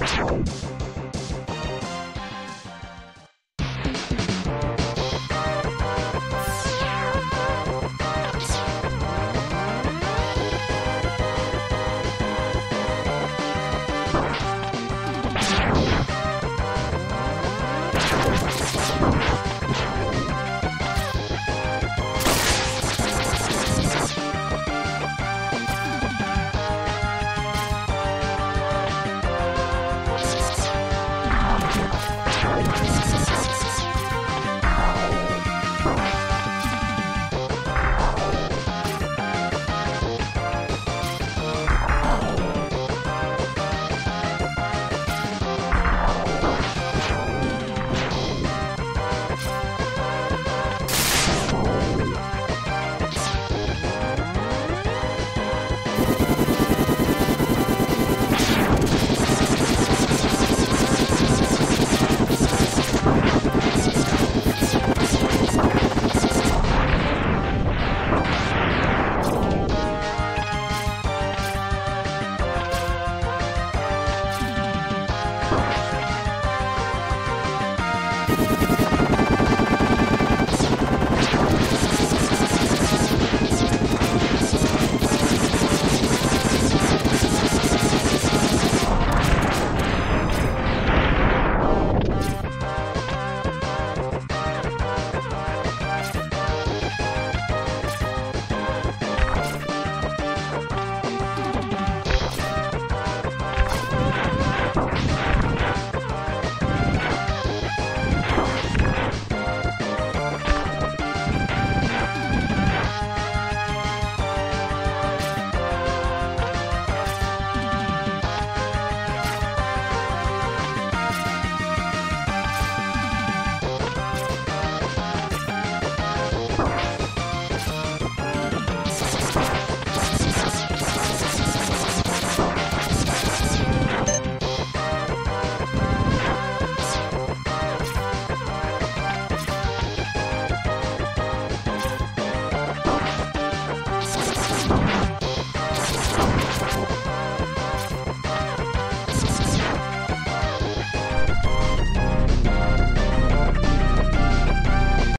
Let's go.